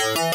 you